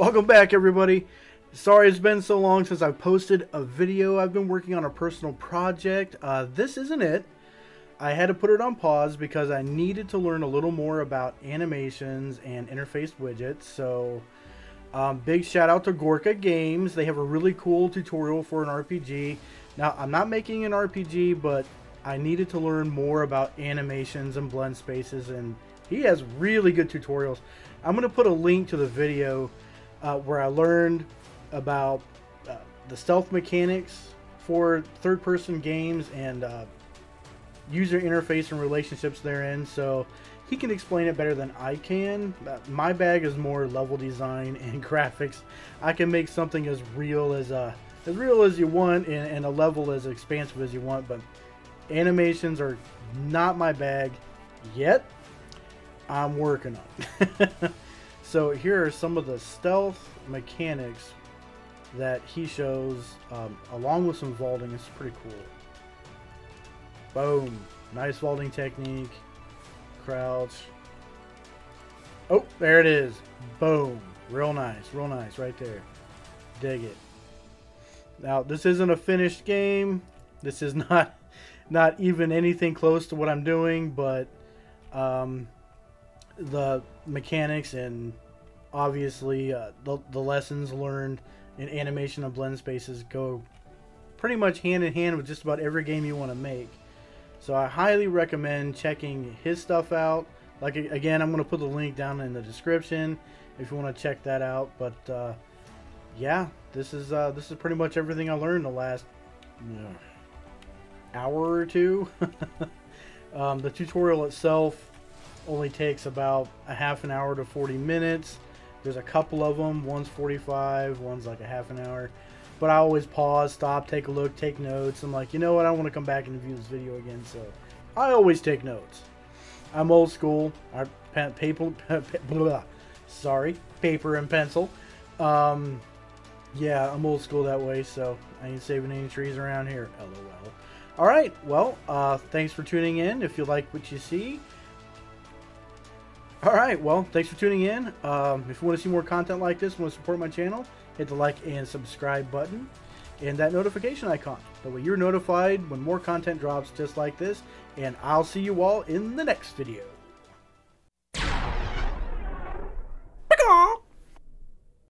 Welcome back, everybody. Sorry it's been so long since I posted a video. I've been working on a personal project. Uh, this isn't it. I had to put it on pause because I needed to learn a little more about animations and interface widgets. So, um, big shout out to Gorka Games. They have a really cool tutorial for an RPG. Now, I'm not making an RPG, but I needed to learn more about animations and blend spaces, and he has really good tutorials. I'm going to put a link to the video uh, where I learned about uh, the stealth mechanics for third person games and uh, user interface and relationships therein. So he can explain it better than I can. Uh, my bag is more level design and graphics. I can make something as real as uh, as real as you want and, and a level as expansive as you want, but animations are not my bag yet. I'm working on. so here are some of the stealth mechanics that he shows um, along with some vaulting. It's pretty cool. Boom. Nice vaulting technique. Crouch. Oh, there it is. Boom. Real nice. Real nice right there. Dig it. Now, this isn't a finished game. This is not not even anything close to what I'm doing, but um, the mechanics and obviously uh, the, the lessons learned in animation and blend spaces go pretty much hand in hand with just about every game you want to make. So I highly recommend checking his stuff out. Like again, I'm going to put the link down in the description if you want to check that out. But uh, yeah, this is uh, this is pretty much everything I learned the last hour or two. um, the tutorial itself only takes about a half an hour to 40 minutes. There's a couple of them. One's 45, one's like a half an hour. But I always pause, stop, take a look, take notes. I'm like, you know what? I want to come back and view this video again, so I always take notes. I'm old school. I paper, blah, sorry, paper and pencil. Um, yeah, I'm old school that way, so I ain't saving any trees around here. LOL. All right, well, uh, thanks for tuning in. If you like what you see, all right, well, thanks for tuning in. Um, if you want to see more content like this, want to support my channel, hit the like and subscribe button and that notification icon. That way you're notified when more content drops just like this. And I'll see you all in the next video.